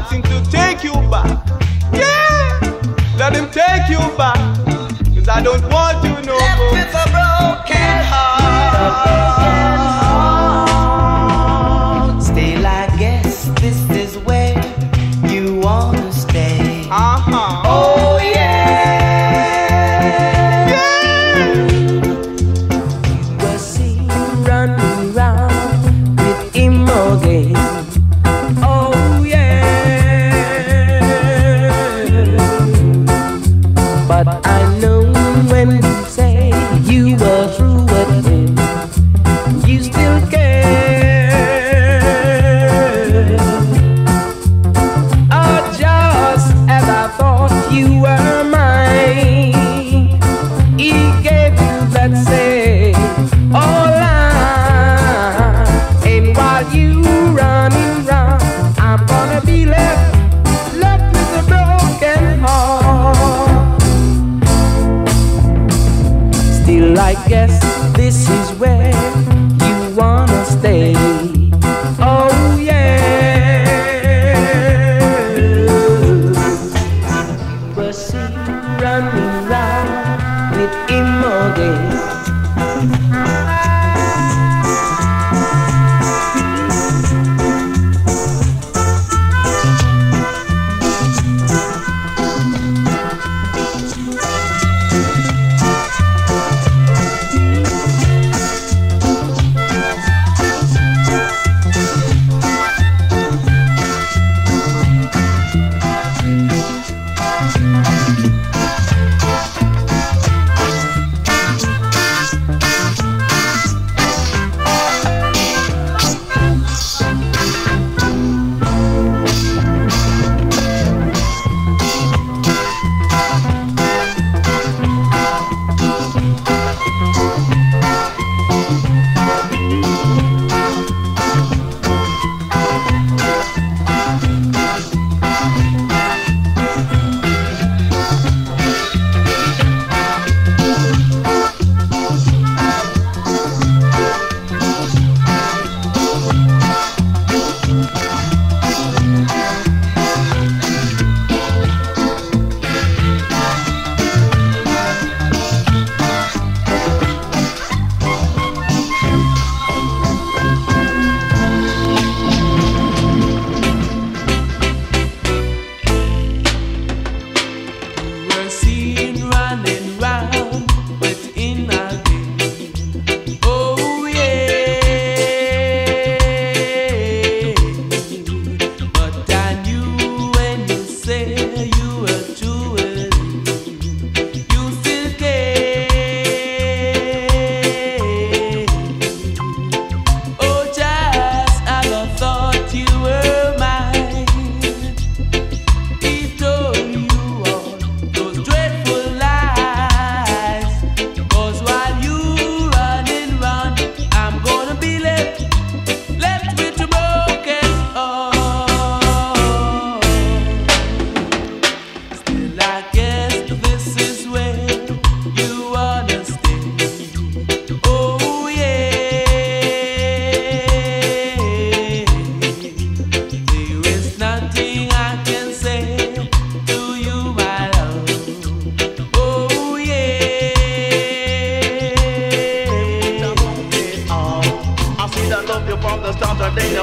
ask to take you back. Yeah, let him take you back. Cause I don't want you. but I know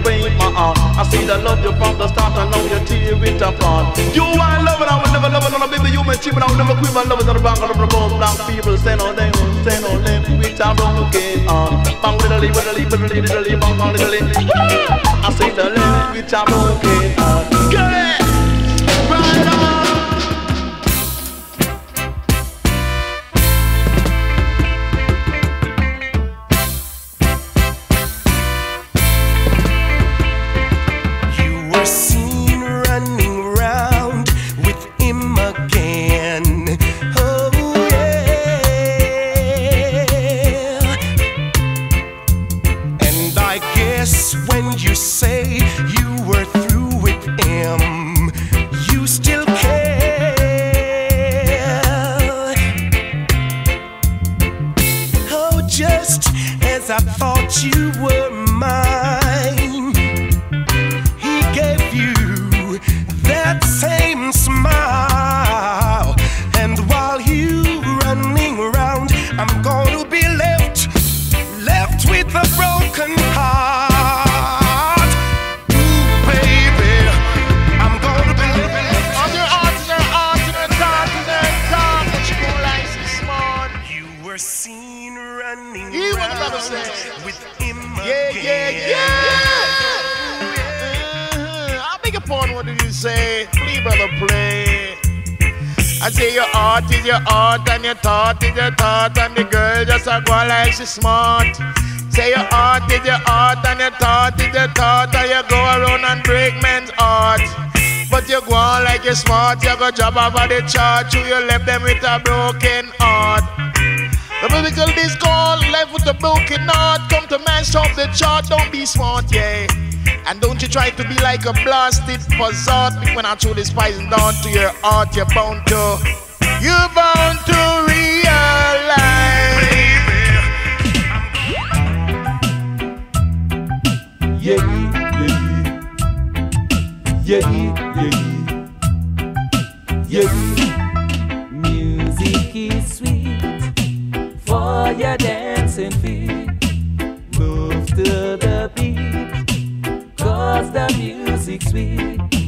obey my heart. I see the love you from the start, I know you tear it apart. You are loving, I would never love another baby. You may cheat, but I would never quit my love. Another bang, another gold, black people, send on them, send on them, which I don't get on. Bang, little, little, little, little, little, bang, little, little, I see the love which I don't. Seen running You what the brother around say? with him Yeah, yeah, again. yeah. Uh-huh. I'll make a point. What did you say? Play, brother, play. I say your heart is your heart and your thought is your thought and the girl just a go like she smart. Say your heart is your heart and your thought is your thought and you go around and break men's heart. But you go on like you're smart, you go job over the chart, you, you left them with a broken heart. The musical this called Life with a Broken Heart. Come to mash up the chart, don't be smart, yeah. And don't you try to be like a blasted buzzard. When I throw this poison down to your heart, you're bound to, you're bound the music's sweet.